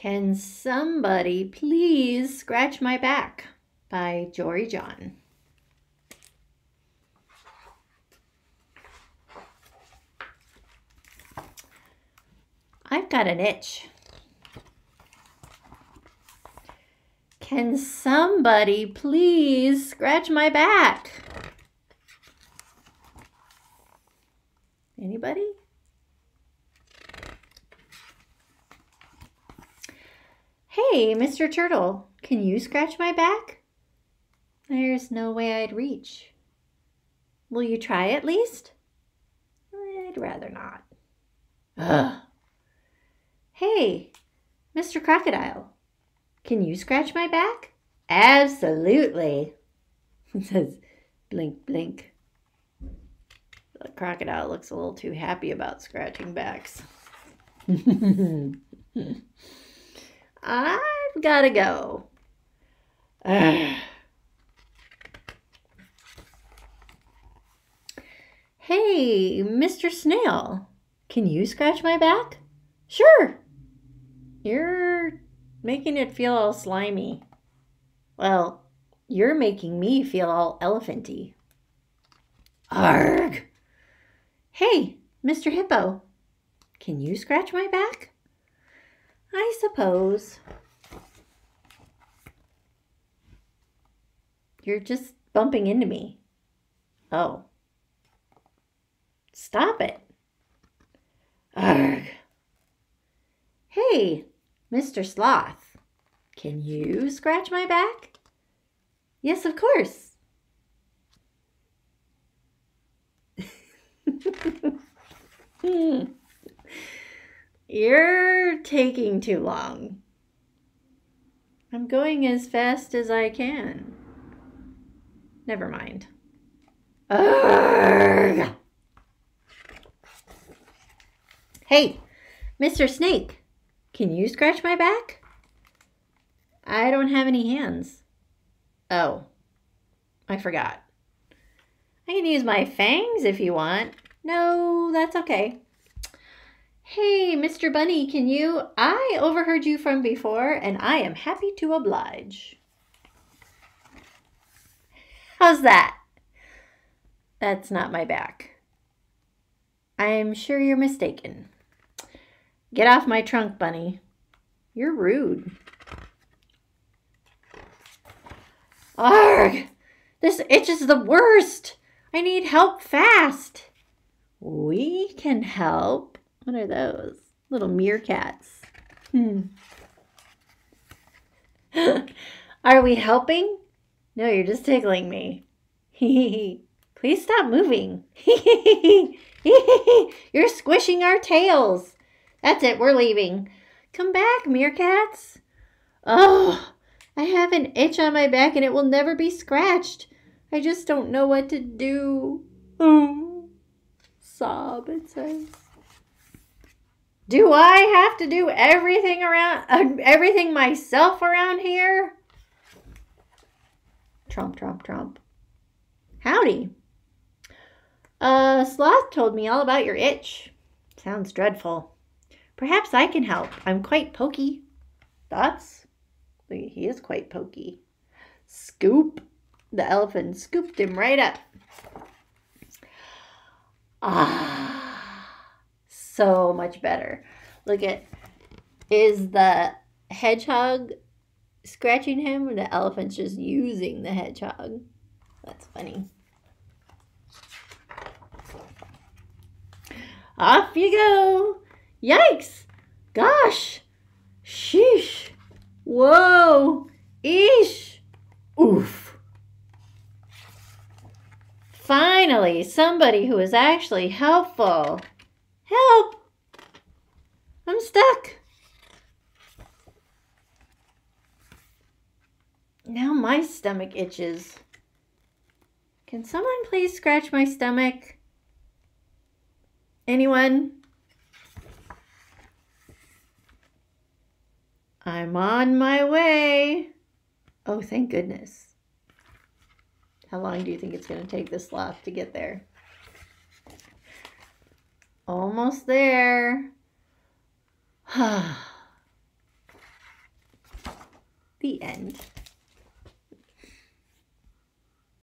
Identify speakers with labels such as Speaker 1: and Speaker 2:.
Speaker 1: Can somebody please scratch my back? By Jory John. I've got an itch. Can somebody please scratch my back? Anybody? Hey, Mr. Turtle, can you scratch my back? There's no way I'd reach. Will you try at least? I'd rather not. Ugh. Hey, Mr. Crocodile, can you scratch my back? Absolutely. It says blink, blink. The crocodile looks a little too happy about scratching backs. I've got to go. Hey, Mr. Snail, can you scratch my back? Sure. You're making it feel all slimy. Well, you're making me feel all elephanty. Arg! Hey, Mr. Hippo, can you scratch my back? I suppose. You're just bumping into me. Oh. Stop it. Arg. Hey, Mr. Sloth, can you scratch my back? Yes, of course. hmm. You're taking too long. I'm going as fast as I can. Never mind. Urgh. Hey, Mr. Snake, can you scratch my back? I don't have any hands. Oh, I forgot. I can use my fangs if you want. No, that's okay. Hey, Mr. Bunny, can you? I overheard you from before, and I am happy to oblige. How's that? That's not my back. I'm sure you're mistaken. Get off my trunk, Bunny. You're rude. Arg! This itch is the worst. I need help fast. We can help. What are those? Little meerkats. Hmm. are we helping? No, you're just tickling me. Please stop moving. you're squishing our tails. That's it, we're leaving. Come back, meerkats. Oh, I have an itch on my back and it will never be scratched. I just don't know what to do. Oh, sob, it says. Do I have to do everything around, uh, everything myself around here? Trump, Trump, Trump. Howdy. Uh, Sloth told me all about your itch. Sounds dreadful. Perhaps I can help. I'm quite pokey. Thoughts? He is quite pokey. Scoop. The elephant scooped him right up. Ah so much better. Look at, is the hedgehog scratching him or the elephant's just using the hedgehog? That's funny. Off you go. Yikes. Gosh. Sheesh. Whoa. Eesh. Oof. Finally, somebody who is actually helpful. Help! I'm stuck. Now my stomach itches. Can someone please scratch my stomach? Anyone? I'm on my way. Oh, thank goodness. How long do you think it's going to take this sloth to get there? Almost there. the end.